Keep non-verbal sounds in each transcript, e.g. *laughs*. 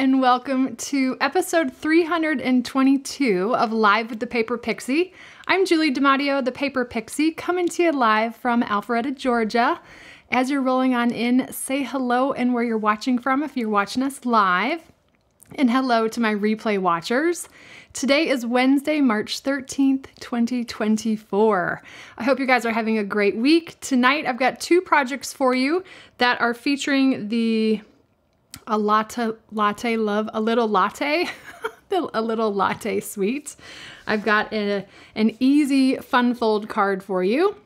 And welcome to episode 322 of Live with the Paper Pixie. I'm Julie DiMatteo, the Paper Pixie, coming to you live from Alpharetta, Georgia. As you're rolling on in, say hello and where you're watching from if you're watching us live. And hello to my replay watchers. Today is Wednesday, March 13th, 2024. I hope you guys are having a great week. Tonight, I've got two projects for you that are featuring the a latte, latte love, a little latte, *laughs* a little latte suite. I've got a, an easy fun fold card for you.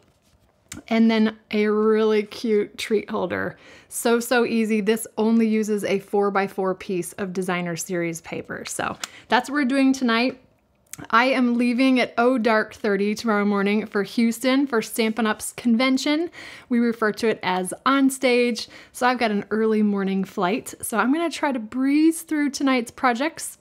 And then a really cute treat holder. So, so easy. This only uses a four by four piece of designer series paper. So that's what we're doing tonight. I am leaving at oh dark 30 tomorrow morning for Houston for Stampin' Up's convention. We refer to it as on stage. So I've got an early morning flight. So I'm gonna try to breeze through tonight's projects.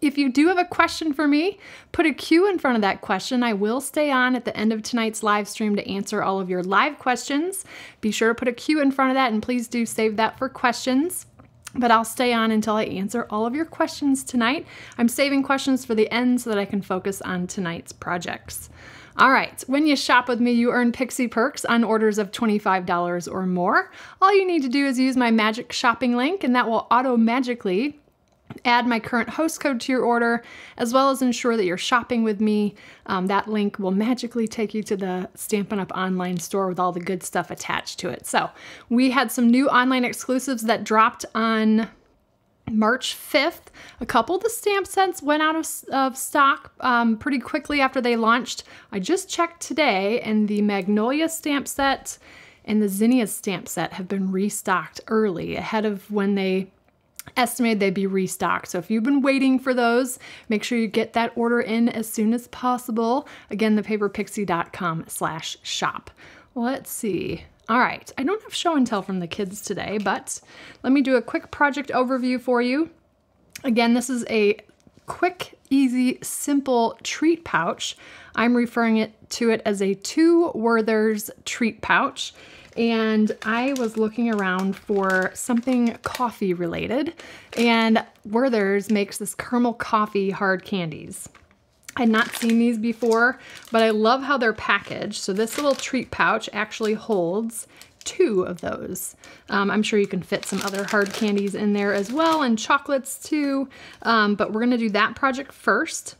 If you do have a question for me, put a Q in front of that question. I will stay on at the end of tonight's live stream to answer all of your live questions. Be sure to put a Q in front of that and please do save that for questions but I'll stay on until I answer all of your questions tonight. I'm saving questions for the end so that I can focus on tonight's projects. All right, when you shop with me, you earn Pixie Perks on orders of $25 or more. All you need to do is use my magic shopping link and that will auto magically add my current host code to your order, as well as ensure that you're shopping with me. Um, that link will magically take you to the Stampin' Up! online store with all the good stuff attached to it. So we had some new online exclusives that dropped on March 5th. A couple of the stamp sets went out of, of stock um, pretty quickly after they launched. I just checked today, and the Magnolia stamp set and the Zinnia stamp set have been restocked early ahead of when they estimated they'd be restocked. So if you've been waiting for those, make sure you get that order in as soon as possible. Again, thepaperpixie.com slash shop. Let's see. All right, I don't have show and tell from the kids today, but let me do a quick project overview for you. Again, this is a quick, easy, simple treat pouch. I'm referring it to it as a two Werther's treat pouch and I was looking around for something coffee related, and Werther's makes this caramel coffee hard candies. I'd not seen these before, but I love how they're packaged. So this little treat pouch actually holds two of those. Um, I'm sure you can fit some other hard candies in there as well and chocolates too, um, but we're gonna do that project first.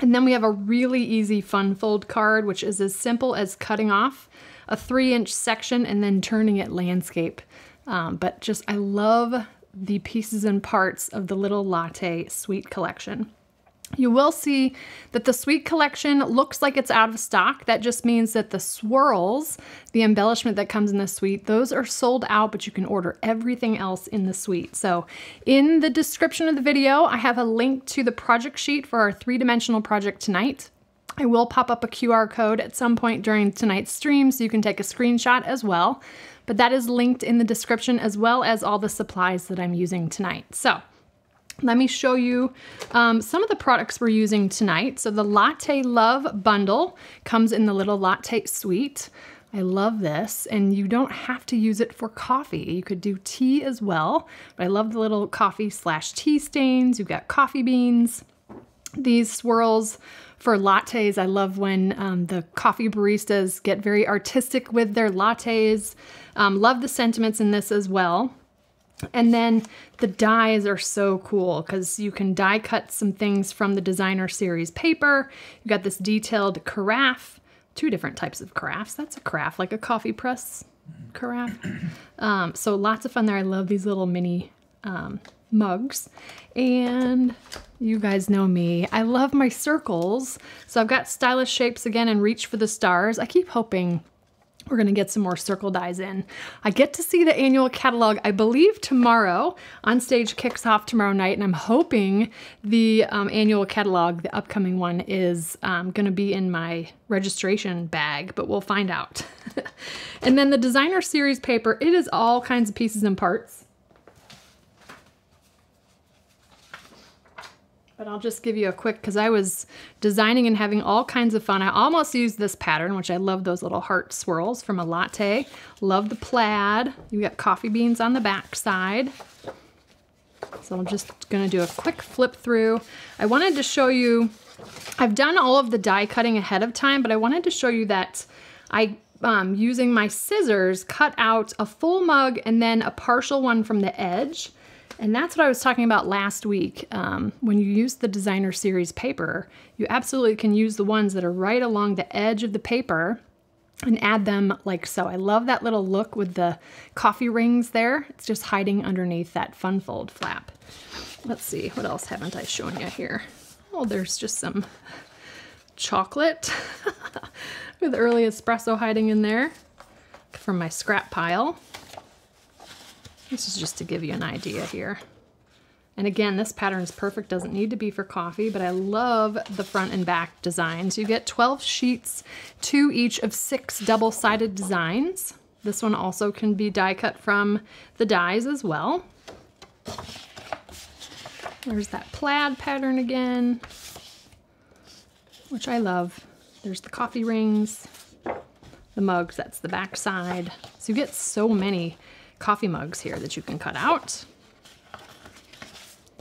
And then we have a really easy fun fold card, which is as simple as cutting off a three inch section and then turning it landscape. Um, but just, I love the pieces and parts of the little latte suite collection. You will see that the suite collection looks like it's out of stock. That just means that the swirls, the embellishment that comes in the suite, those are sold out, but you can order everything else in the suite. So in the description of the video, I have a link to the project sheet for our three-dimensional project tonight. I will pop up a QR code at some point during tonight's stream so you can take a screenshot as well. But that is linked in the description as well as all the supplies that I'm using tonight. So let me show you um, some of the products we're using tonight. So the Latte Love bundle comes in the little latte suite. I love this, and you don't have to use it for coffee. You could do tea as well, but I love the little coffee slash tea stains. You've got coffee beans. These swirls for lattes. I love when um, the coffee baristas get very artistic with their lattes. Um, love the sentiments in this as well. And then the dies are so cool because you can die cut some things from the designer series paper. You got this detailed carafe, two different types of carafes. That's a carafe, like a coffee press carafe. *clears throat* Um, so lots of fun there. I love these little mini um, mugs. And you guys know me. I love my circles. So I've got stylish shapes again and reach for the stars. I keep hoping we're gonna get some more circle dies in. I get to see the annual catalog, I believe tomorrow. On stage kicks off tomorrow night and I'm hoping the um, annual catalog, the upcoming one, is um, gonna be in my registration bag, but we'll find out. *laughs* and then the designer series paper, it is all kinds of pieces and parts. But I'll just give you a quick, because I was designing and having all kinds of fun. I almost used this pattern, which I love those little heart swirls from a latte. Love the plaid. You got coffee beans on the back side. So I'm just gonna do a quick flip through. I wanted to show you, I've done all of the die cutting ahead of time, but I wanted to show you that I, um, using my scissors, cut out a full mug and then a partial one from the edge. And that's what I was talking about last week. Um, when you use the designer series paper, you absolutely can use the ones that are right along the edge of the paper and add them like so. I love that little look with the coffee rings there. It's just hiding underneath that fun fold flap. Let's see, what else haven't I shown you here? Oh, there's just some chocolate *laughs* with early espresso hiding in there from my scrap pile. This is just to give you an idea here. And again, this pattern is perfect, doesn't need to be for coffee, but I love the front and back designs. You get 12 sheets, two each of six double-sided designs. This one also can be die cut from the dies as well. There's that plaid pattern again, which I love. There's the coffee rings, the mugs, that's the back side. So you get so many coffee mugs here that you can cut out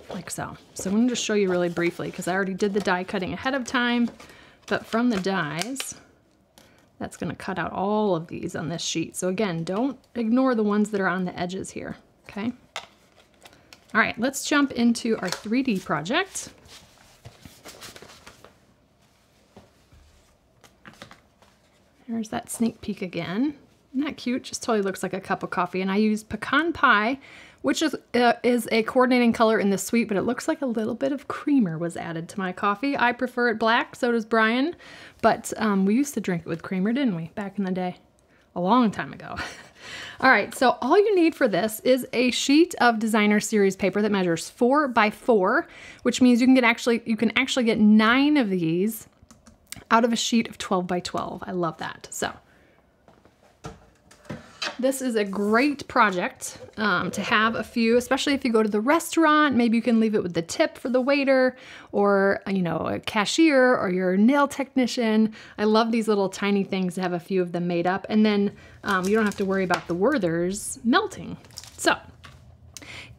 like so. So I'm to just show you really briefly because I already did the die cutting ahead of time, but from the dies, that's going to cut out all of these on this sheet. So again, don't ignore the ones that are on the edges here, okay? All right, let's jump into our 3D project. There's that sneak peek again. Isn't that cute? Just totally looks like a cup of coffee. And I use pecan pie, which is, uh, is a coordinating color in the suite, but it looks like a little bit of creamer was added to my coffee. I prefer it black, so does Brian. But um, we used to drink it with creamer, didn't we, back in the day? A long time ago. *laughs* all right, so all you need for this is a sheet of designer series paper that measures four by four, which means you can get actually you can actually get nine of these out of a sheet of 12 by 12. I love that. So this is a great project um, to have a few, especially if you go to the restaurant. Maybe you can leave it with the tip for the waiter or, you know, a cashier or your nail technician. I love these little tiny things to have a few of them made up. And then um, you don't have to worry about the Werthers melting. So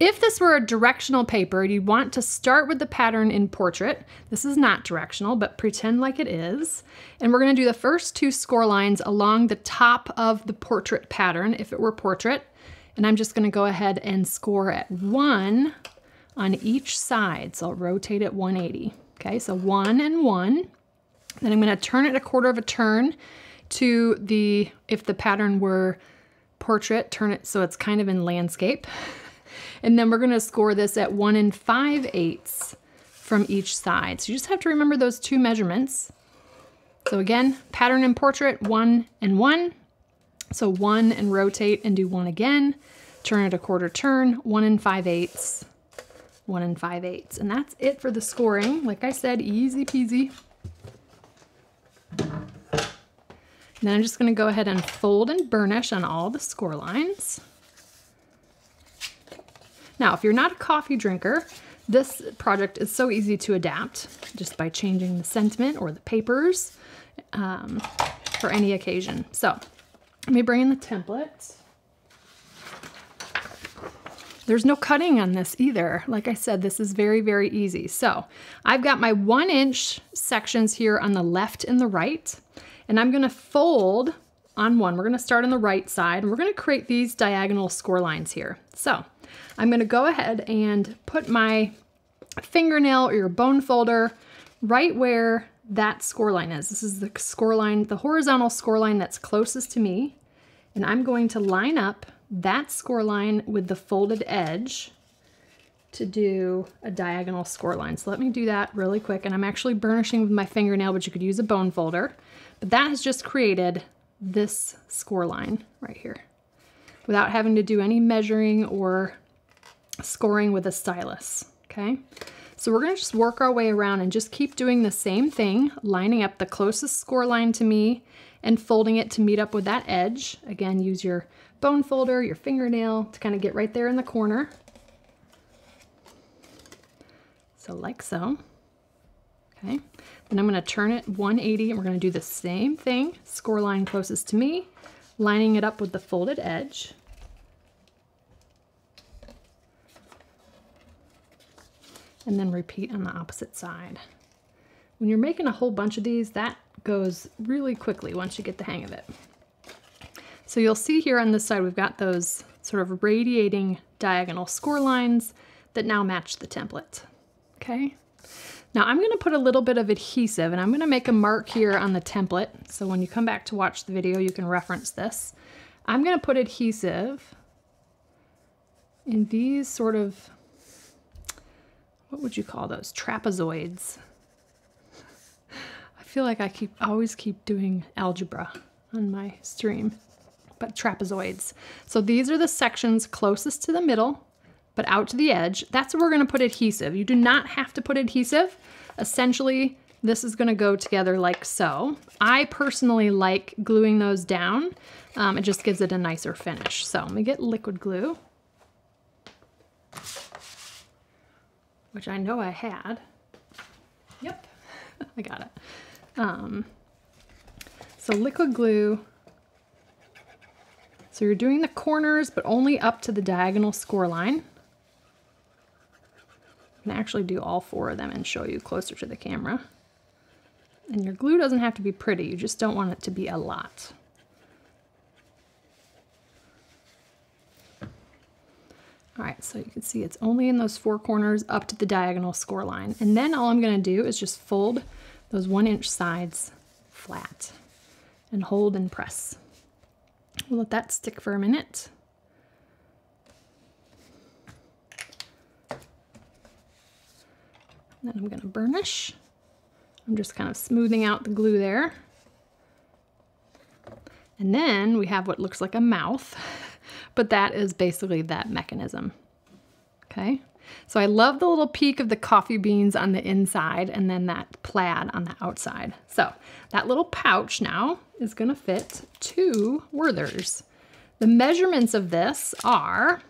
if this were a directional paper, you'd want to start with the pattern in portrait. This is not directional, but pretend like it is. And we're gonna do the first two score lines along the top of the portrait pattern, if it were portrait. And I'm just gonna go ahead and score at one on each side. So I'll rotate it 180. Okay, so one and one. Then I'm gonna turn it a quarter of a turn to the, if the pattern were portrait, turn it so it's kind of in landscape. *laughs* And then we're gonna score this at one and five eighths from each side. So you just have to remember those two measurements. So again, pattern and portrait, one and one. So one and rotate and do one again. Turn it a quarter turn, one and five eighths, one and five eighths. And that's it for the scoring. Like I said, easy peasy. And then I'm just gonna go ahead and fold and burnish on all the score lines. Now, if you're not a coffee drinker, this project is so easy to adapt just by changing the sentiment or the papers um, for any occasion. So let me bring in the template. There's no cutting on this either. Like I said, this is very, very easy. So I've got my one inch sections here on the left and the right, and I'm gonna fold on one. We're gonna start on the right side, and we're gonna create these diagonal score lines here. So I'm gonna go ahead and put my fingernail or your bone folder right where that score line is. This is the score line, the horizontal score line that's closest to me. And I'm going to line up that score line with the folded edge to do a diagonal score line. So let me do that really quick. And I'm actually burnishing with my fingernail, but you could use a bone folder. But that has just created this score line right here without having to do any measuring or scoring with a stylus, okay? So we're gonna just work our way around and just keep doing the same thing, lining up the closest score line to me and folding it to meet up with that edge. Again, use your bone folder, your fingernail to kind of get right there in the corner. So like so, okay? Then I'm gonna turn it 180 and we're gonna do the same thing, score line closest to me, lining it up with the folded edge. And then repeat on the opposite side. When you're making a whole bunch of these, that goes really quickly once you get the hang of it. So you'll see here on this side, we've got those sort of radiating diagonal score lines that now match the template, okay? Now I'm gonna put a little bit of adhesive and I'm gonna make a mark here on the template. So when you come back to watch the video, you can reference this. I'm gonna put adhesive in these sort of, what would you call those? Trapezoids. I feel like I keep always keep doing algebra on my stream, but trapezoids. So these are the sections closest to the middle but out to the edge. That's where we're gonna put adhesive. You do not have to put adhesive. Essentially, this is gonna go together like so. I personally like gluing those down. Um, it just gives it a nicer finish. So let me get liquid glue, which I know I had. Yep, *laughs* I got it. Um, so liquid glue, so you're doing the corners, but only up to the diagonal score line I can actually do all four of them and show you closer to the camera. And your glue doesn't have to be pretty, you just don't want it to be a lot. All right, so you can see it's only in those four corners up to the diagonal score line. And then all I'm gonna do is just fold those one inch sides flat and hold and press. We'll let that stick for a minute. Then I'm gonna burnish. I'm just kind of smoothing out the glue there. And then we have what looks like a mouth, *laughs* but that is basically that mechanism. Okay, so I love the little peak of the coffee beans on the inside and then that plaid on the outside. So that little pouch now is gonna fit two Werthers. The measurements of this are,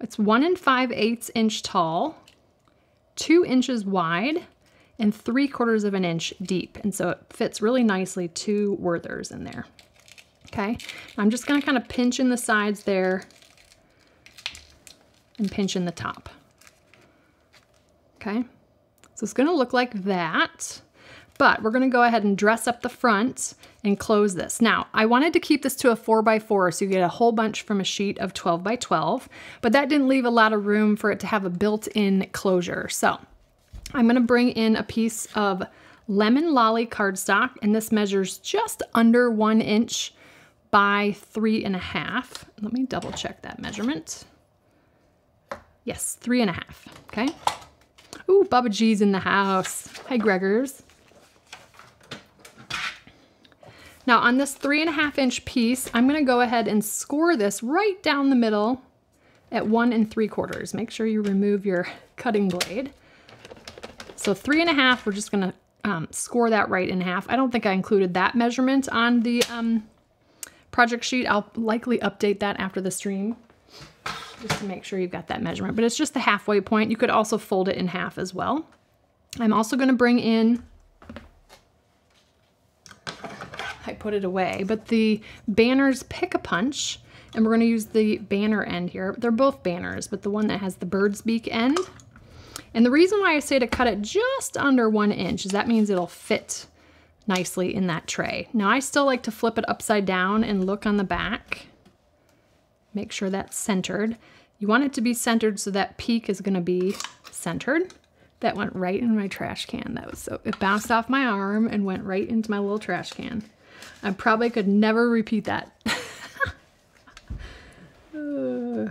it's one and five eighths inch tall, two inches wide and three quarters of an inch deep. And so it fits really nicely two Werthers in there. Okay, I'm just gonna kind of pinch in the sides there and pinch in the top. Okay, so it's gonna look like that. But we're gonna go ahead and dress up the front and close this. Now, I wanted to keep this to a four by four so you get a whole bunch from a sheet of 12 by 12, but that didn't leave a lot of room for it to have a built-in closure. So I'm gonna bring in a piece of lemon lolly cardstock, and this measures just under one inch by three and a half. Let me double check that measurement. Yes, three and a half, okay? Ooh, Bubba G's in the house. Hi, Gregors. Now on this three and a half inch piece, I'm gonna go ahead and score this right down the middle at one and three quarters. Make sure you remove your *laughs* cutting blade. So three and a half, we're just gonna um, score that right in half. I don't think I included that measurement on the um, project sheet. I'll likely update that after the stream just to make sure you've got that measurement, but it's just the halfway point. You could also fold it in half as well. I'm also gonna bring in I put it away, but the banners pick a punch and we're gonna use the banner end here. They're both banners, but the one that has the bird's beak end. And the reason why I say to cut it just under one inch is that means it'll fit nicely in that tray. Now I still like to flip it upside down and look on the back. Make sure that's centered. You want it to be centered so that peak is gonna be centered. That went right in my trash can. That was so, it bounced off my arm and went right into my little trash can. I probably could never repeat that. uh, *laughs*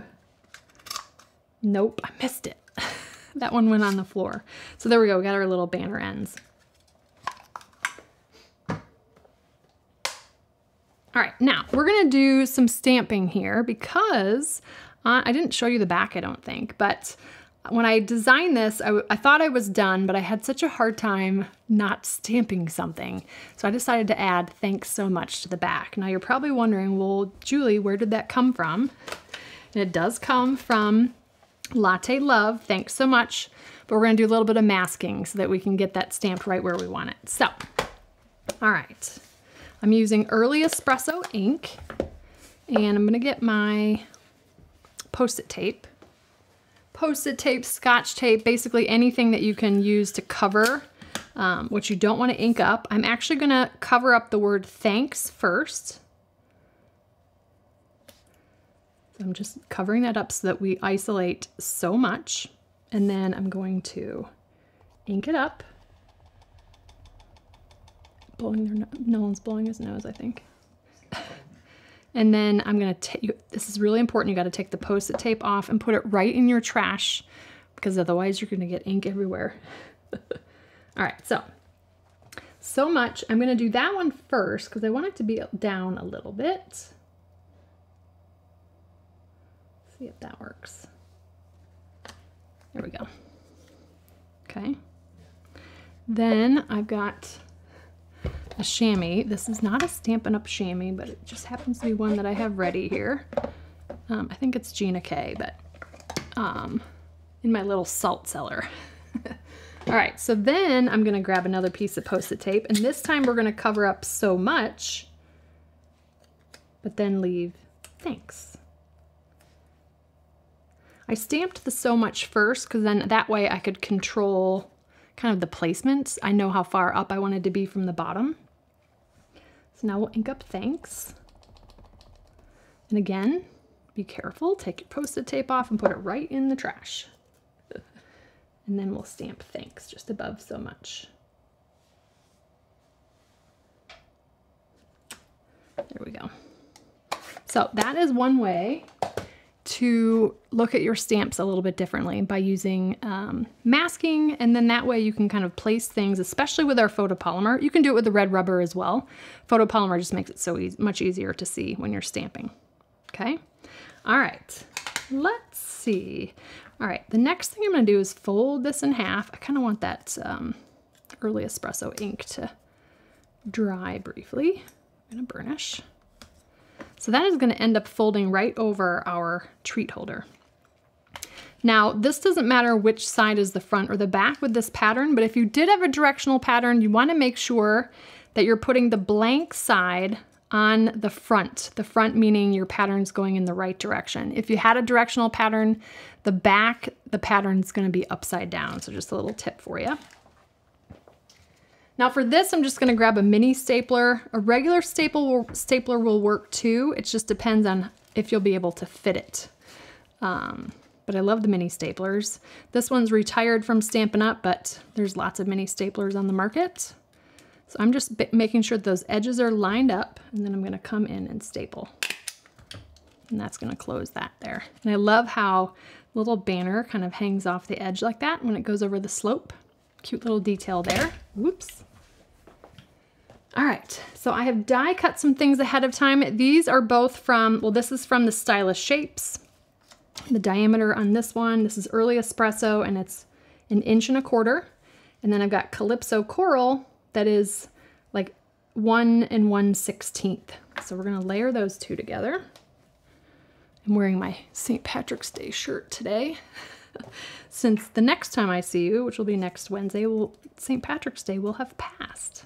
nope, I missed it. *laughs* that one went on the floor. So there we go, we got our little banner ends. All right, now we're gonna do some stamping here because uh, I didn't show you the back, I don't think, but when I designed this, I, I, thought I was done, but I had such a hard time not stamping something. So I decided to add thanks so much to the back. Now you're probably wondering, well, Julie, where did that come from? And it does come from Latte Love, thanks so much. But we're gonna do a little bit of masking so that we can get that stamped right where we want it. So, all right. I'm using Early Espresso ink and I'm gonna get my post-it tape post-it tape, scotch tape, basically anything that you can use to cover um, what you don't want to ink up. I'm actually going to cover up the word thanks first. I'm just covering that up so that we isolate so much. And then I'm going to ink it up. Blowing their no one's blowing his nose, I think. *laughs* and then I'm gonna take, this is really important, you gotta take the post-it tape off and put it right in your trash because otherwise you're gonna get ink everywhere. *laughs* All right, so, so much. I'm gonna do that one first because I want it to be down a little bit. See if that works. There we go. Okay. Then I've got a chamois. This is not a Stampin' Up! chamois, but it just happens to be one that I have ready here. Um, I think it's Gina K, but um, in my little salt cellar. *laughs* All right, so then I'm gonna grab another piece of post-it tape, and this time we're gonna cover up so much, but then leave thanks. I stamped the so much first because then that way I could control kind of the placements. I know how far up I wanted to be from the bottom. So now we'll ink up thanks. And again, be careful, take your post-it tape off and put it right in the trash. *laughs* and then we'll stamp thanks just above so much. There we go. So that is one way to look at your stamps a little bit differently by using um, masking. And then that way you can kind of place things especially with our photopolymer you can do it with the red rubber as well. Photopolymer just makes it so easy, much easier to see when you're stamping. Okay? All right. Let's see. All right. The next thing I'm gonna do is fold this in half. I kind of want that um, early espresso ink to dry briefly. I'm gonna burnish so that is going to end up folding right over our treat holder. Now, this doesn't matter which side is the front or the back with this pattern, but if you did have a directional pattern, you want to make sure that you're putting the blank side on the front. The front meaning your pattern's going in the right direction. If you had a directional pattern, the back, the pattern's going to be upside down. So just a little tip for you. Now for this, I'm just gonna grab a mini stapler. A regular staple will, stapler will work too. It just depends on if you'll be able to fit it. Um, but I love the mini staplers. This one's retired from Stampin' Up, but there's lots of mini staplers on the market. So I'm just making sure those edges are lined up, and then I'm gonna come in and staple. And that's gonna close that there. And I love how little banner kind of hangs off the edge like that when it goes over the slope. Cute little detail there. Whoops. All right, so I have die cut some things ahead of time. These are both from, well, this is from the Stylish Shapes. The diameter on this one, this is early espresso and it's an inch and a quarter. And then I've got Calypso Coral that is like one and one sixteenth. So we're gonna layer those two together. I'm wearing my St. Patrick's Day shirt today. *laughs* Since the next time I see you, which will be next Wednesday, will St. Patrick's Day will have passed.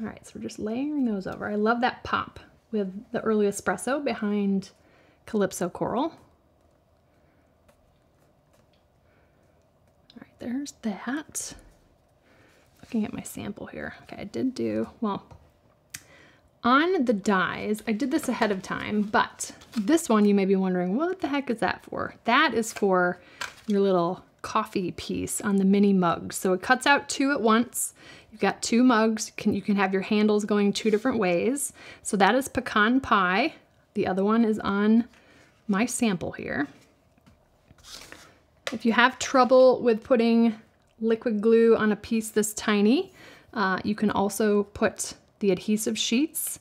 All right, so we're just layering those over. I love that pop with the early espresso behind Calypso Coral. All right, there's that. Looking at my sample here. Okay, I did do, well, on the dies, I did this ahead of time, but this one you may be wondering, what the heck is that for? That is for your little coffee piece on the mini mugs. So it cuts out two at once. You've got two mugs. You can, you can have your handles going two different ways. So that is pecan pie. The other one is on my sample here. If you have trouble with putting liquid glue on a piece this tiny, uh, you can also put the adhesive sheets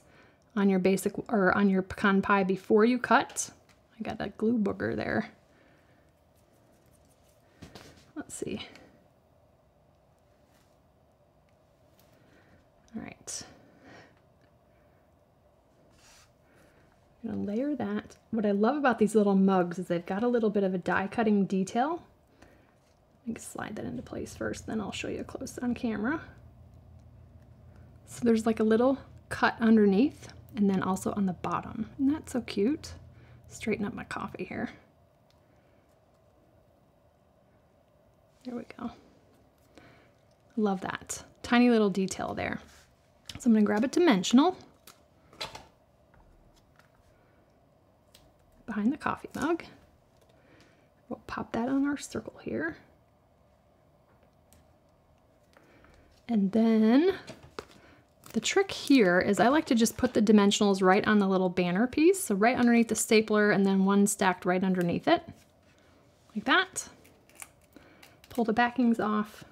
on your basic or on your pecan pie before you cut. I got a glue booger there. Let's see. All right. I'm gonna layer that. What I love about these little mugs is they've got a little bit of a die cutting detail. Let me slide that into place first, then I'll show you a close on camera. So there's like a little cut underneath and then also on the bottom. Isn't that so cute? straighten up my coffee here. There we go. Love that. Tiny little detail there. So I'm going to grab a dimensional behind the coffee mug. We'll pop that on our circle here. And then the trick here is I like to just put the dimensionals right on the little banner piece. So right underneath the stapler and then one stacked right underneath it. Like that. Pull the backings off.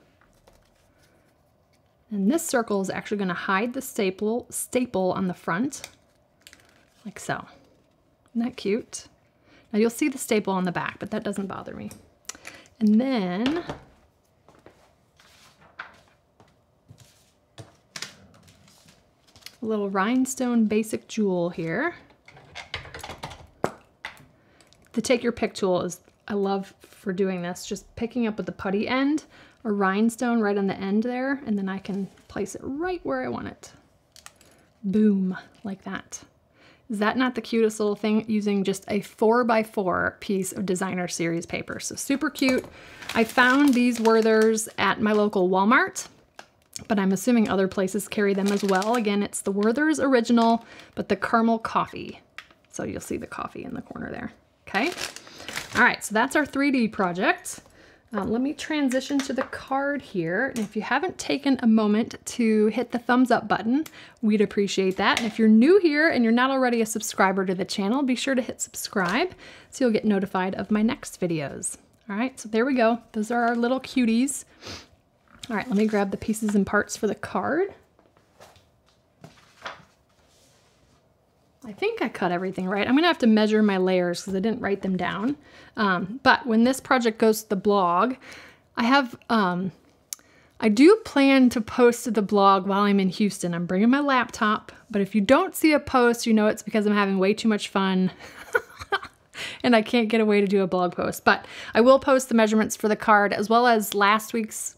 And this circle is actually going to hide the staple, staple on the front, like so. Isn't that cute? Now you'll see the staple on the back, but that doesn't bother me. And then a little rhinestone basic jewel here. The take your pick tool is, I love for doing this, just picking up with the putty end, a rhinestone right on the end there, and then I can place it right where I want it. Boom, like that. Is that not the cutest little thing using just a four by four piece of designer series paper? So super cute. I found these Werthers at my local Walmart but I'm assuming other places carry them as well. Again, it's the Werther's original, but the caramel coffee. So you'll see the coffee in the corner there, okay? All right, so that's our 3D project. Uh, let me transition to the card here. And if you haven't taken a moment to hit the thumbs up button, we'd appreciate that. And if you're new here and you're not already a subscriber to the channel, be sure to hit subscribe so you'll get notified of my next videos. All right, so there we go. Those are our little cuties. All right, let me grab the pieces and parts for the card. I think I cut everything right. I'm gonna have to measure my layers because I didn't write them down. Um, but when this project goes to the blog, I have, um, I do plan to post to the blog while I'm in Houston. I'm bringing my laptop, but if you don't see a post, you know it's because I'm having way too much fun *laughs* and I can't get away to do a blog post. But I will post the measurements for the card as well as last week's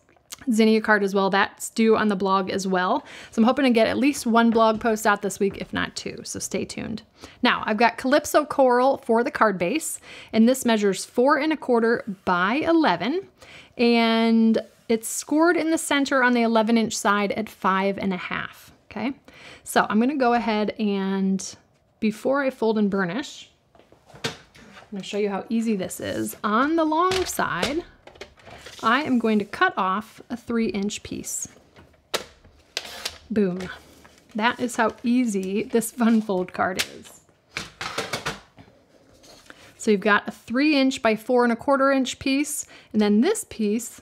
Zinnia card as well. That's due on the blog as well. So I'm hoping to get at least one blog post out this week, if not two. So stay tuned. Now I've got Calypso Coral for the card base, and this measures four and a quarter by 11. And it's scored in the center on the 11 inch side at five and a half. Okay. So I'm going to go ahead and before I fold and burnish, I'm going to show you how easy this is. On the long side, I am going to cut off a three inch piece. Boom. That is how easy this fun fold card is. So you've got a three inch by four and a quarter inch piece, and then this piece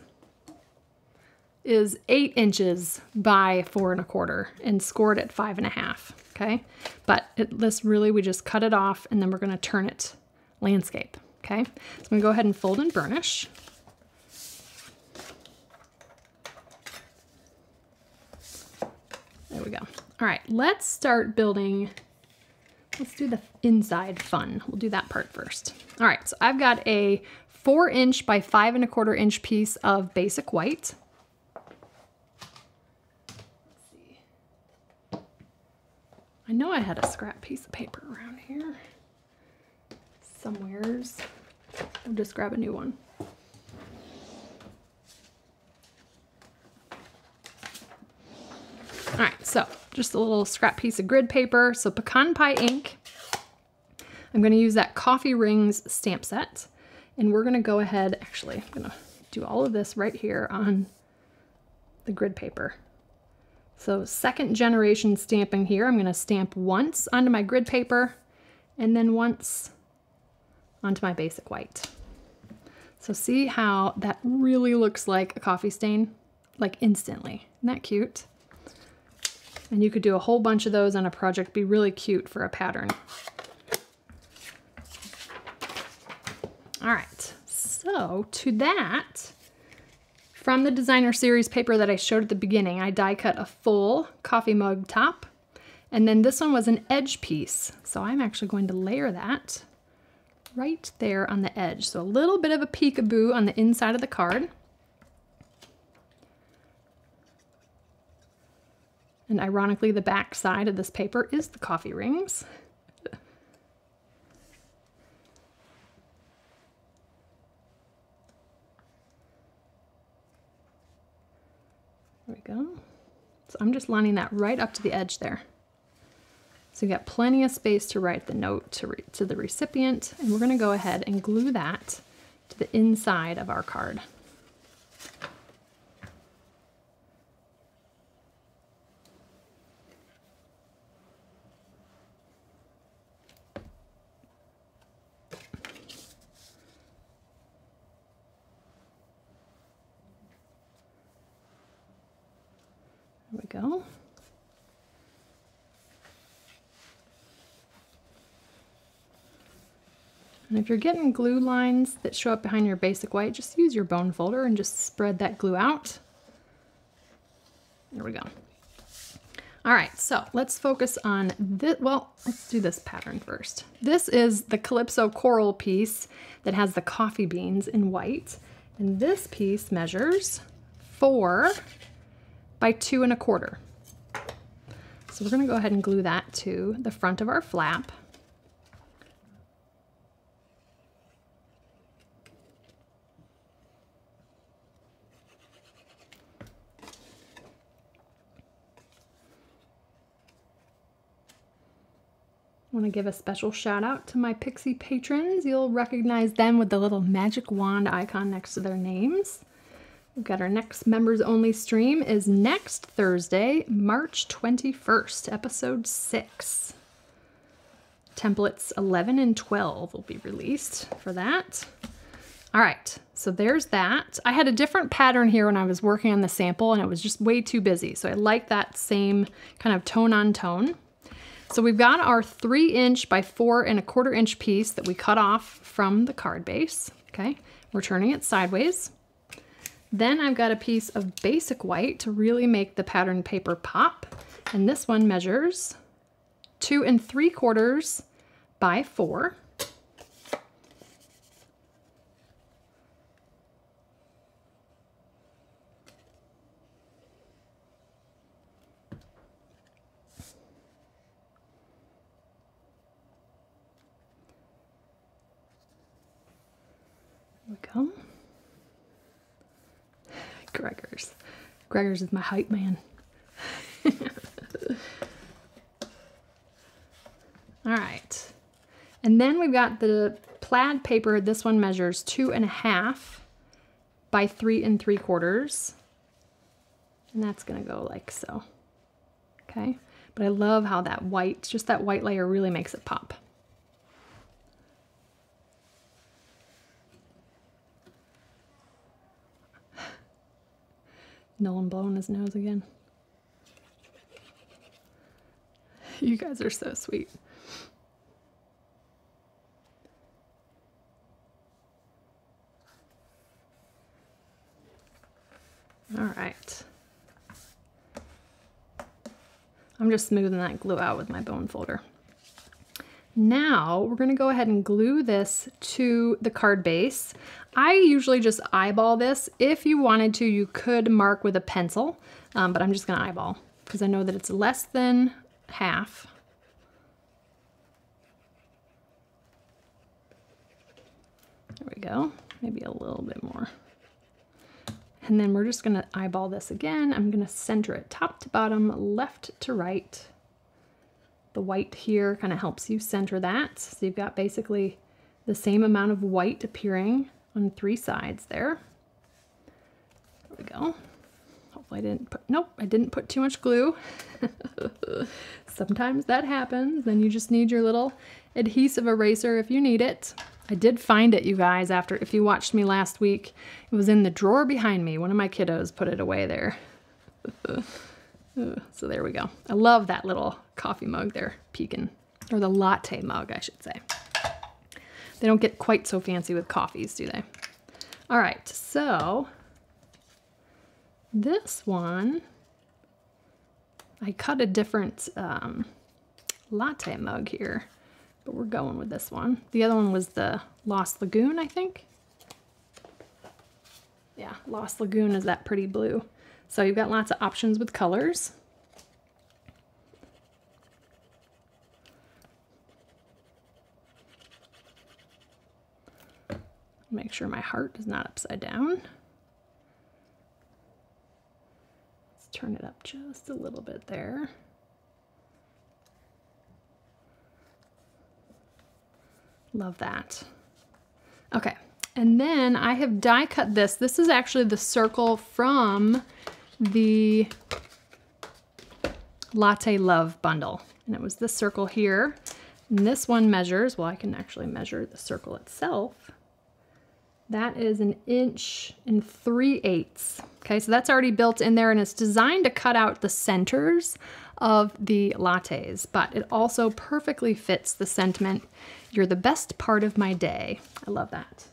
is eight inches by four and a quarter and scored at five and a half, okay? But it, this really, we just cut it off and then we're gonna turn it landscape, okay? So I'm gonna go ahead and fold and burnish. There we go. All right, let's start building. Let's do the inside fun. We'll do that part first. All right, so I've got a four inch by five and a quarter inch piece of basic white. Let's see. I know I had a scrap piece of paper around here somewheres. I'll just grab a new one. All right, so just a little scrap piece of grid paper. So pecan pie ink. I'm gonna use that Coffee Rings stamp set. And we're gonna go ahead, actually, I'm gonna do all of this right here on the grid paper. So second generation stamping here, I'm gonna stamp once onto my grid paper and then once onto my basic white. So see how that really looks like a coffee stain? Like instantly. Isn't that cute? And you could do a whole bunch of those on a project, be really cute for a pattern. All right, so to that, from the designer series paper that I showed at the beginning, I die cut a full coffee mug top. And then this one was an edge piece. So I'm actually going to layer that right there on the edge. So a little bit of a peekaboo on the inside of the card. And ironically, the back side of this paper is the coffee rings. There we go. So I'm just lining that right up to the edge there. So you got plenty of space to write the note to, to the recipient. And we're gonna go ahead and glue that to the inside of our card. Go. And if you're getting glue lines that show up behind your basic white, just use your bone folder and just spread that glue out. There we go. All right, so let's focus on this. Well, let's do this pattern first. This is the Calypso coral piece that has the coffee beans in white. And this piece measures four by two and a quarter. So we're gonna go ahead and glue that to the front of our flap. I want to give a special shout out to my Pixie patrons. You'll recognize them with the little magic wand icon next to their names. We've got our next members only stream is next Thursday, March 21st, episode 6. Templates 11 and 12 will be released for that. All right, so there's that. I had a different pattern here when I was working on the sample and it was just way too busy. So I like that same kind of tone on tone. So we've got our three inch by four and a quarter inch piece that we cut off from the card base, okay? We're turning it sideways. Then I've got a piece of basic white to really make the pattern paper pop. And this one measures two and three quarters by four. There we go. Gregors. Gregors is my hype man. *laughs* All right. And then we've got the plaid paper. This one measures two and a half by three and three quarters. And that's gonna go like so. Okay. But I love how that white, just that white layer really makes it pop. Nolan blowing his nose again. You guys are so sweet. All right. I'm just smoothing that glue out with my bone folder. Now we're gonna go ahead and glue this to the card base. I usually just eyeball this. If you wanted to, you could mark with a pencil, um, but I'm just gonna eyeball because I know that it's less than half. There we go, maybe a little bit more. And then we're just gonna eyeball this again. I'm gonna center it top to bottom, left to right. The white here kind of helps you center that. So you've got basically the same amount of white appearing on three sides there. There we go. Hopefully I didn't put, nope, I didn't put too much glue. *laughs* Sometimes that happens. Then you just need your little adhesive eraser if you need it. I did find it, you guys, after, if you watched me last week, it was in the drawer behind me. One of my kiddos put it away there. *laughs* So there we go. I love that little coffee mug there, peeking, or the latte mug, I should say. They don't get quite so fancy with coffees, do they? All right, so this one, I cut a different um, latte mug here, but we're going with this one. The other one was the Lost Lagoon, I think. Yeah, Lost Lagoon is that pretty blue. So you've got lots of options with colors. Make sure my heart is not upside down. Let's turn it up just a little bit there. Love that. Okay, and then I have die cut this. This is actually the circle from the Latte Love bundle. And it was this circle here. And this one measures, well, I can actually measure the circle itself. That is an inch and three eighths. Okay, so that's already built in there and it's designed to cut out the centers of the lattes, but it also perfectly fits the sentiment, you're the best part of my day. I love that.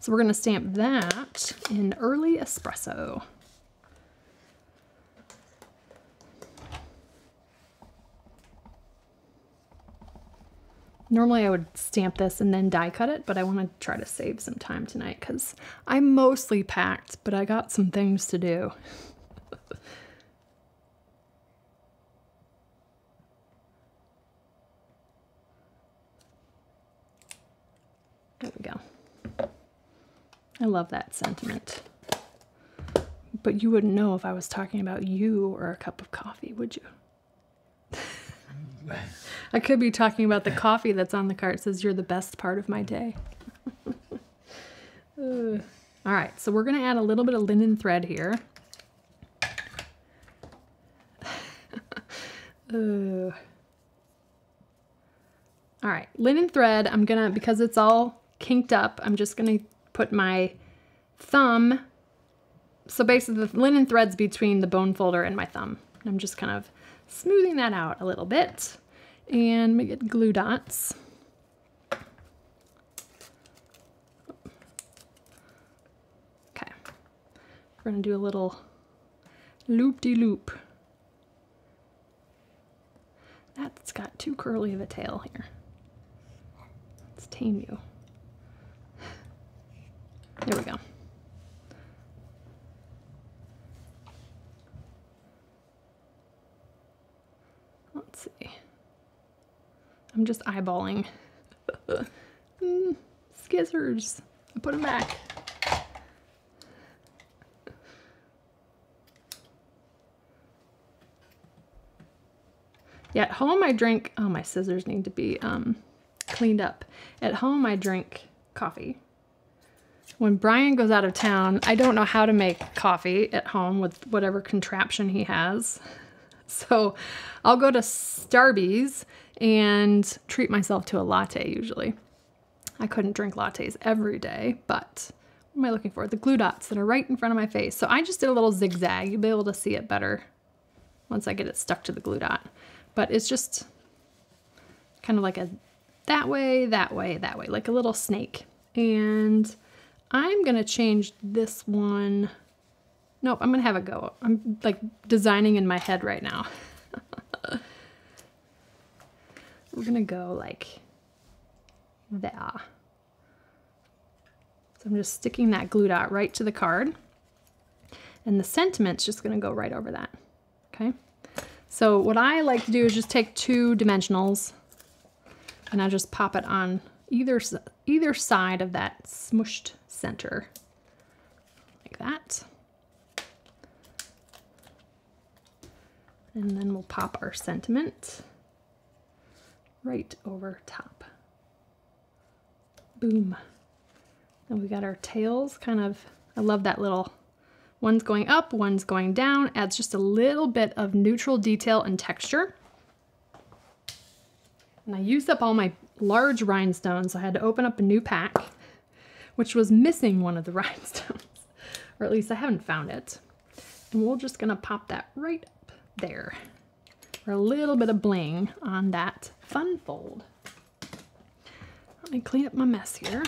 So we're gonna stamp that in early espresso. Normally I would stamp this and then die cut it, but I want to try to save some time tonight because I'm mostly packed, but I got some things to do. *laughs* there we go. I love that sentiment. But you wouldn't know if I was talking about you or a cup of coffee, would you? *laughs* I could be talking about the coffee that's on the cart. It says you're the best part of my day. uh, *laughs* all right, so we're gonna add a little bit of linen thread here. *laughs* uh. All right, linen thread, I'm gonna, because it's all kinked up, I'm just gonna put my thumb, so basically the linen thread's between the bone folder and my thumb. I'm just kind of smoothing that out a little bit and we get glue dots. Okay, we're gonna do a little loop-de-loop. -loop. That's got too curly of a tail here. Let's tame you. There we go. Let's see. I'm just eyeballing. *laughs* mm, skizzers. I put them back. Yeah, at home I drink, oh my scissors need to be um, cleaned up. At home I drink coffee. When Brian goes out of town, I don't know how to make coffee at home with whatever contraption he has. So I'll go to Starbucks and treat myself to a latte usually. I couldn't drink lattes every day, but what am I looking for? The glue dots that are right in front of my face. So I just did a little zigzag. You'll be able to see it better once I get it stuck to the glue dot. But it's just kind of like a that way, that way, that way, like a little snake. And I'm gonna change this one. Nope, I'm gonna have a go. I'm like designing in my head right now. *laughs* We're gonna go like there. So I'm just sticking that glue dot right to the card. And the sentiment's just gonna go right over that, okay? So what I like to do is just take two dimensionals and I just pop it on either, either side of that smushed center, like that. And then we'll pop our sentiment right over top. Boom. And we got our tails kind of, I love that little, one's going up, one's going down, adds just a little bit of neutral detail and texture. And I used up all my large rhinestones, so I had to open up a new pack, which was missing one of the *laughs* rhinestones, or at least I haven't found it. And we're just gonna pop that right up there for a little bit of bling on that fun fold. Let me clean up my mess here.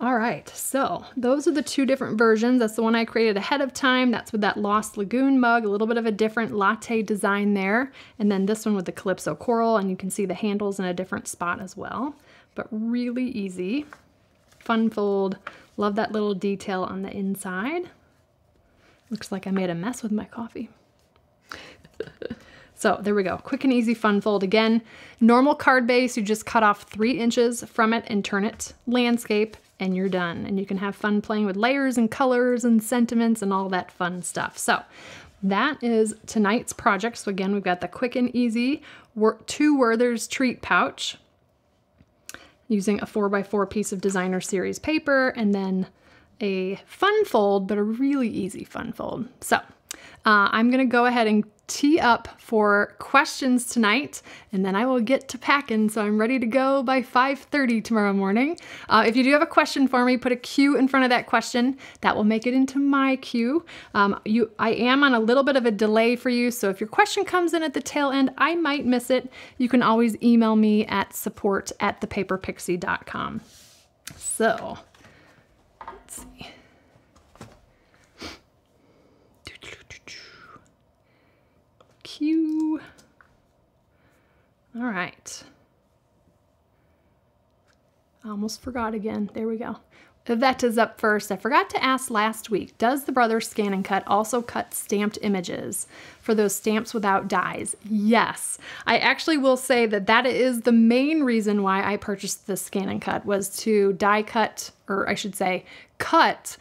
All right, so those are the two different versions. That's the one I created ahead of time. That's with that Lost Lagoon mug, a little bit of a different latte design there. And then this one with the Calypso Coral, and you can see the handles in a different spot as well. But really easy. Fun fold. Love that little detail on the inside. Looks like I made a mess with my coffee. *laughs* So there we go. Quick and easy fun fold. Again, normal card base, you just cut off three inches from it and turn it landscape and you're done. And you can have fun playing with layers and colors and sentiments and all that fun stuff. So that is tonight's project. So again, we've got the quick and easy two Werther's treat pouch using a 4x4 piece of designer series paper and then a fun fold, but a really easy fun fold. So uh, I'm gonna go ahead and tee up for questions tonight, and then I will get to packing, so I'm ready to go by 5.30 tomorrow morning. Uh, if you do have a question for me, put a Q in front of that question. That will make it into my queue. Um, you, I am on a little bit of a delay for you, so if your question comes in at the tail end, I might miss it. You can always email me at support at thepaperpixie.com. So, let's see. Q. All right. I almost forgot again. There we go. Yvette is up first. I forgot to ask last week, does the Brother Scan and Cut also cut stamped images for those stamps without dies? Yes. I actually will say that that is the main reason why I purchased the Scan and Cut was to die cut, or I should say, cut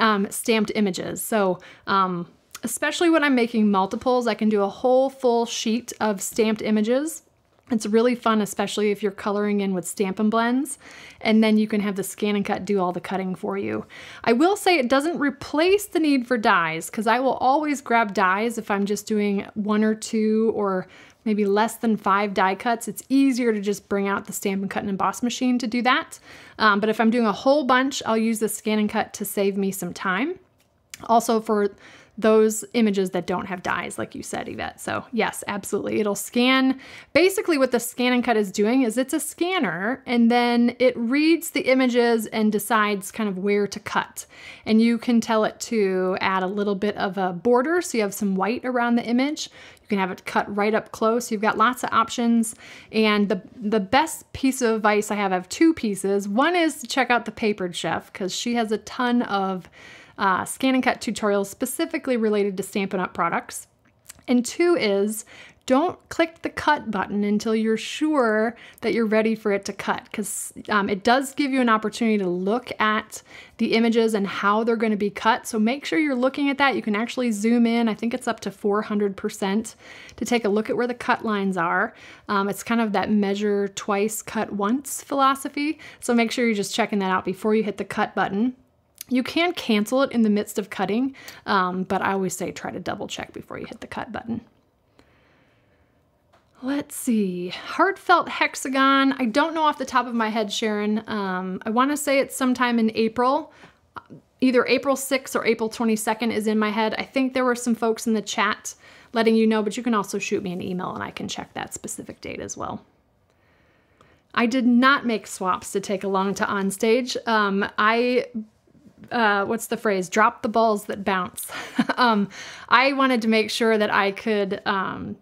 um, stamped images. So um, especially when I'm making multiples, I can do a whole full sheet of stamped images. It's really fun, especially if you're coloring in with Stampin' Blends, and then you can have the scan and cut do all the cutting for you. I will say it doesn't replace the need for dies, because I will always grab dies if I'm just doing one or two or maybe less than five die cuts. It's easier to just bring out the Stampin' Cut and Emboss machine to do that. Um, but if I'm doing a whole bunch, I'll use the scan and cut to save me some time. Also for those images that don't have dies, like you said, Yvette. So yes, absolutely. It'll scan. Basically what the scan and cut is doing is it's a scanner and then it reads the images and decides kind of where to cut. And you can tell it to add a little bit of a border so you have some white around the image. You can have it cut right up close. You've got lots of options. And the, the best piece of advice I have, I have two pieces. One is to check out the Papered Chef because she has a ton of uh, scan and cut tutorials specifically related to Stampin' Up! products. And two is don't click the cut button until you're sure that you're ready for it to cut because um, it does give you an opportunity to look at the images and how they're going to be cut. So make sure you're looking at that. You can actually zoom in. I think it's up to 400% to take a look at where the cut lines are. Um, it's kind of that measure twice, cut once philosophy. So make sure you're just checking that out before you hit the cut button. You can cancel it in the midst of cutting, um, but I always say try to double check before you hit the cut button. Let's see, Heartfelt Hexagon. I don't know off the top of my head, Sharon. Um, I want to say it's sometime in April. Either April 6th or April 22nd is in my head. I think there were some folks in the chat letting you know, but you can also shoot me an email and I can check that specific date as well. I did not make swaps to take along to on stage. Um, I uh, what's the phrase? Drop the balls that bounce. *laughs* um, I wanted to make sure that I could. Um,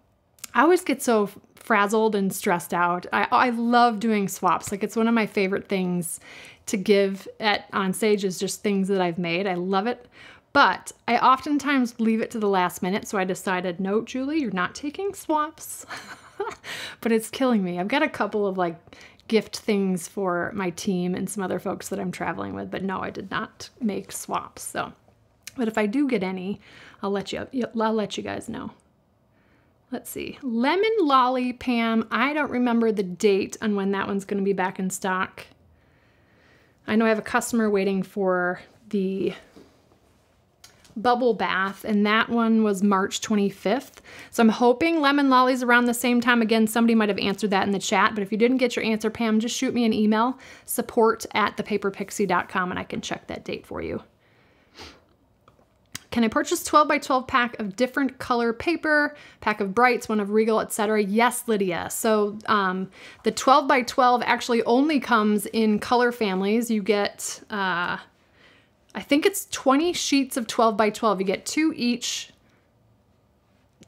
I always get so frazzled and stressed out. I, I love doing swaps. Like it's one of my favorite things to give at on stage is just things that I've made. I love it. But I oftentimes leave it to the last minute. So I decided, no, Julie, you're not taking swaps. *laughs* but it's killing me. I've got a couple of like gift things for my team and some other folks that I'm traveling with, but no, I did not make swaps. So, but if I do get any, I'll let you I'll let you guys know. Let's see. Lemon Lolly Pam. I don't remember the date on when that one's going to be back in stock. I know I have a customer waiting for the bubble bath, and that one was March 25th. So I'm hoping Lemon lollies around the same time. Again, somebody might have answered that in the chat, but if you didn't get your answer, Pam, just shoot me an email, support at thepaperpixie.com, and I can check that date for you. Can I purchase 12 by 12 pack of different color paper, pack of brights, one of Regal, etc.? Yes, Lydia. So um, the 12 by 12 actually only comes in color families. You get uh, I think it's 20 sheets of 12 by 12. You get two each,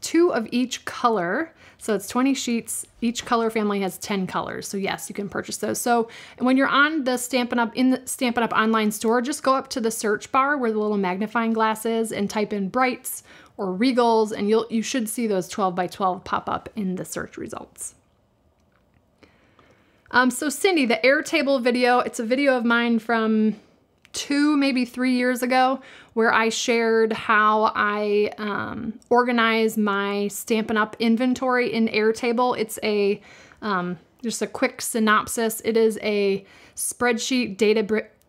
two of each color. So it's 20 sheets. Each color family has 10 colors. So yes, you can purchase those. So when you're on the Stampin' Up! in the Stampin' Up! online store, just go up to the search bar where the little magnifying glass is and type in brights or Regals, and you'll you should see those 12 by 12 pop up in the search results. Um, so Cindy, the Airtable video, it's a video of mine from two, maybe three years ago, where I shared how I um, organize my Stampin' Up inventory in Airtable. It's a um, just a quick synopsis. It is a spreadsheet data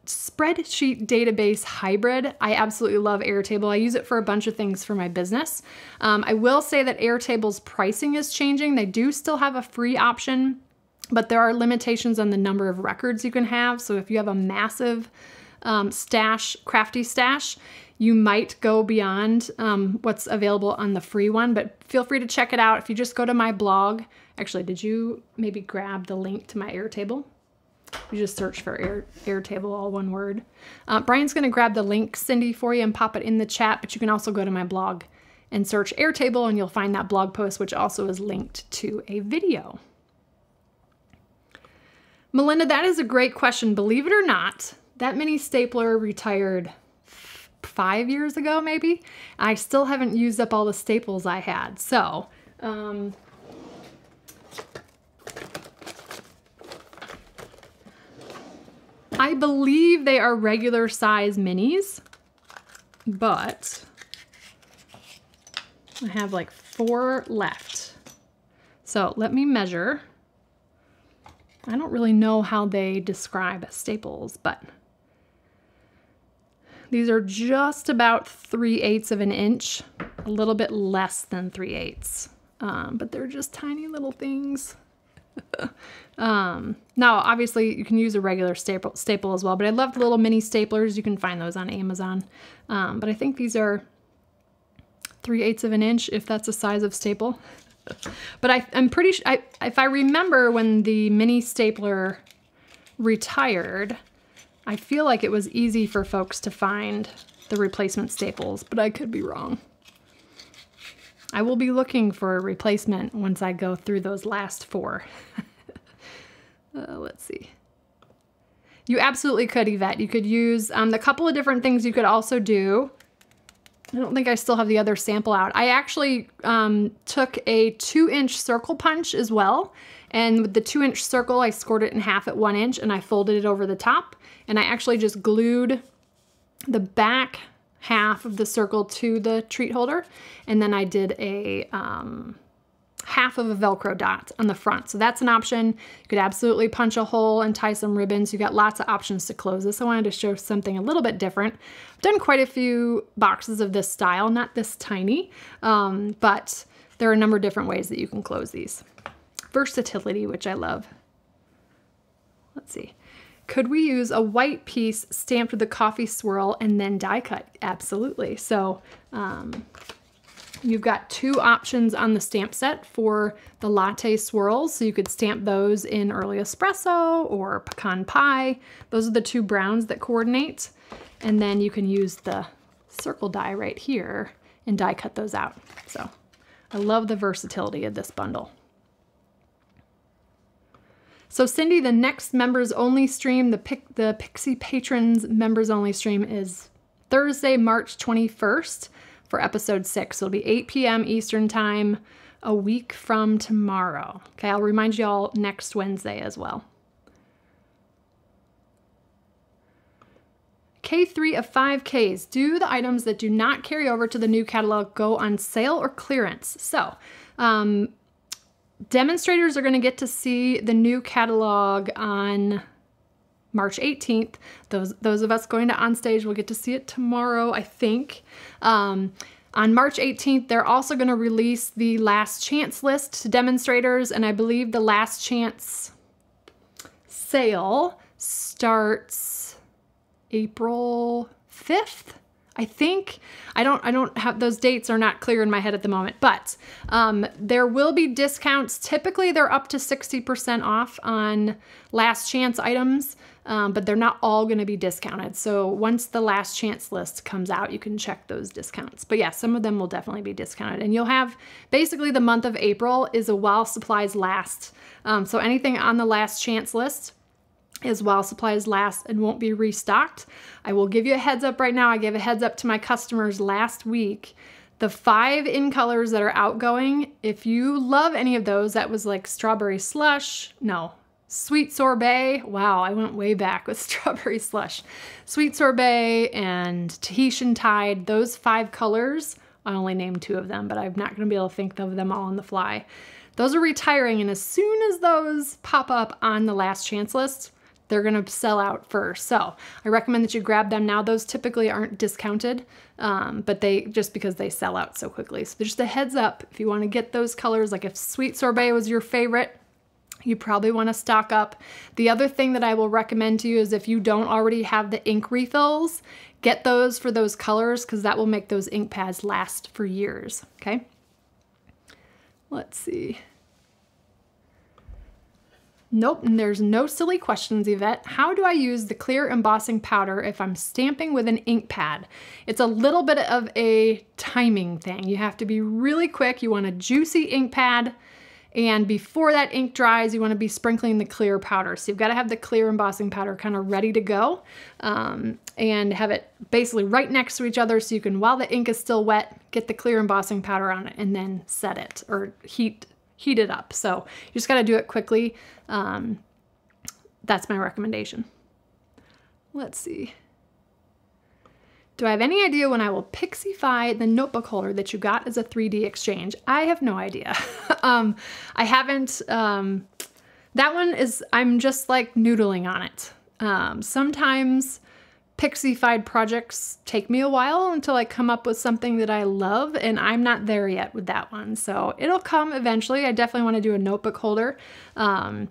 spreadsheet database hybrid. I absolutely love Airtable. I use it for a bunch of things for my business. Um, I will say that Airtable's pricing is changing. They do still have a free option, but there are limitations on the number of records you can have. So if you have a massive um, stash, crafty stash, you might go beyond um, what's available on the free one, but feel free to check it out. If you just go to my blog, actually, did you maybe grab the link to my Airtable? You just search for Air, Airtable, all one word. Uh, Brian's going to grab the link, Cindy, for you and pop it in the chat, but you can also go to my blog and search Airtable and you'll find that blog post, which also is linked to a video. Melinda, that is a great question. Believe it or not, that mini stapler retired five years ago, maybe. I still haven't used up all the staples I had. So, um, I believe they are regular size minis, but I have like four left. So let me measure. I don't really know how they describe staples, but these are just about 3 eighths of an inch, a little bit less than 3 eighths, um, but they're just tiny little things. *laughs* um, now, obviously, you can use a regular staple, staple as well, but I love the little mini staplers. You can find those on Amazon. Um, but I think these are 3 eighths of an inch, if that's the size of staple. *laughs* but I, am pretty sure, if I remember when the mini stapler retired, I feel like it was easy for folks to find the replacement staples, but I could be wrong. I will be looking for a replacement once I go through those last four. *laughs* uh, let's see. You absolutely could, Yvette. You could use um, the couple of different things you could also do. I don't think I still have the other sample out. I actually um, took a two inch circle punch as well. And with the two inch circle, I scored it in half at one inch and I folded it over the top. And I actually just glued the back half of the circle to the treat holder. And then I did a um, half of a Velcro dot on the front. So that's an option. You could absolutely punch a hole and tie some ribbons. You got lots of options to close this. I wanted to show something a little bit different. I've done quite a few boxes of this style, not this tiny, um, but there are a number of different ways that you can close these. Versatility, which I love. Let's see. Could we use a white piece stamped with a coffee swirl and then die cut? Absolutely. So um, you've got two options on the stamp set for the latte swirls. So you could stamp those in early espresso or pecan pie. Those are the two browns that coordinate. And then you can use the circle die right here and die cut those out. So I love the versatility of this bundle. So Cindy, the next members only stream, the, Pic the Pixie Patrons members only stream is Thursday, March 21st for episode six. It'll be 8 p.m. Eastern time a week from tomorrow. Okay, I'll remind you all next Wednesday as well. K3 of 5Ks. Do the items that do not carry over to the new catalog go on sale or clearance? So, um, demonstrators are going to get to see the new catalog on March 18th. Those those of us going to onstage will get to see it tomorrow, I think. Um, on March 18th, they're also going to release the last chance list to demonstrators, and I believe the last chance sale starts April 5th. I think I don't I don't have those dates are not clear in my head at the moment, but um, there will be discounts. Typically, they're up to 60% off on last chance items, um, but they're not all going to be discounted. So once the last chance list comes out, you can check those discounts. But yeah, some of them will definitely be discounted, and you'll have basically the month of April is a while supplies last. Um, so anything on the last chance list is while supplies last and won't be restocked. I will give you a heads up right now. I gave a heads up to my customers last week The five in colors that are outgoing, if you love any of those, that was like strawberry slush, no, sweet sorbet. Wow, I went way back with *laughs* strawberry slush. Sweet sorbet and Tahitian tide, those five colors, I only named two of them, but I'm not gonna be able to think of them all on the fly. Those are retiring, and as soon as those pop up on the last chance list, they're gonna sell out first. So I recommend that you grab them now. Those typically aren't discounted, um, but they just because they sell out so quickly. So just a heads up, if you wanna get those colors, like if Sweet Sorbet was your favorite, you probably want to stock up. The other thing that I will recommend to you is if you don't already have the ink refills, get those for those colors because that will make those ink pads last for years, okay? Let's see. Nope, and there's no silly questions, Yvette. How do I use the clear embossing powder if I'm stamping with an ink pad? It's a little bit of a timing thing. You have to be really quick. You want a juicy ink pad, and before that ink dries, you wanna be sprinkling the clear powder. So you've gotta have the clear embossing powder kind of ready to go um, and have it basically right next to each other so you can, while the ink is still wet, get the clear embossing powder on it and then set it or heat heat it up. So you just got to do it quickly. Um, that's my recommendation. Let's see. Do I have any idea when I will pixify the notebook holder that you got as a 3D exchange? I have no idea. *laughs* um, I haven't, um, that one is, I'm just like noodling on it. Um, sometimes Pixified projects take me a while until I come up with something that I love, and I'm not there yet with that one. So it'll come eventually. I definitely want to do a notebook holder. Um,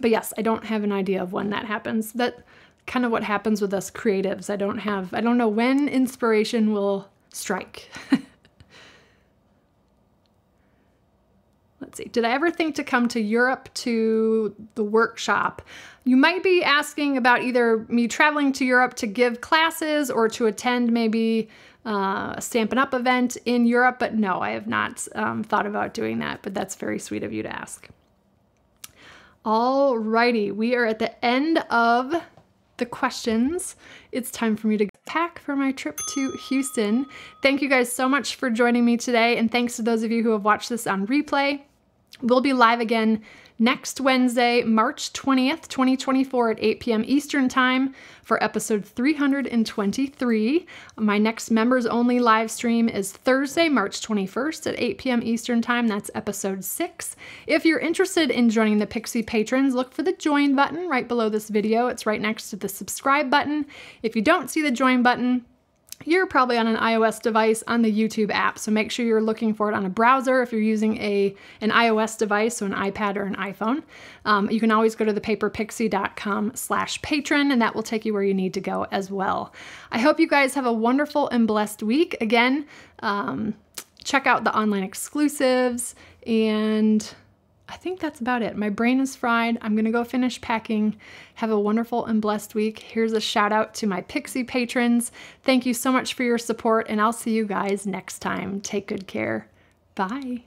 but yes, I don't have an idea of when that happens. That kind of what happens with us creatives. I don't have, I don't know when inspiration will strike. *laughs* Let's see, did I ever think to come to Europe to the workshop? You might be asking about either me traveling to Europe to give classes or to attend maybe uh, a Stampin' Up! event in Europe, but no, I have not um, thought about doing that, but that's very sweet of you to ask. Alrighty, we are at the end of the questions. It's time for me to pack for my trip to Houston. Thank you guys so much for joining me today, and thanks to those of you who have watched this on replay. We'll be live again next Wednesday, March 20th, 2024 at 8 p.m. Eastern Time for episode 323. My next members only live stream is Thursday, March 21st at 8 p.m. Eastern Time. That's episode 6. If you're interested in joining the Pixie patrons, look for the join button right below this video. It's right next to the subscribe button. If you don't see the join button, you're probably on an iOS device on the YouTube app, so make sure you're looking for it on a browser if you're using a an iOS device, so an iPad or an iPhone. Um, you can always go to thepaperpixie.com slash patron, and that will take you where you need to go as well. I hope you guys have a wonderful and blessed week. Again, um, check out the online exclusives and I think that's about it. My brain is fried. I'm going to go finish packing. Have a wonderful and blessed week. Here's a shout out to my Pixie patrons. Thank you so much for your support, and I'll see you guys next time. Take good care. Bye.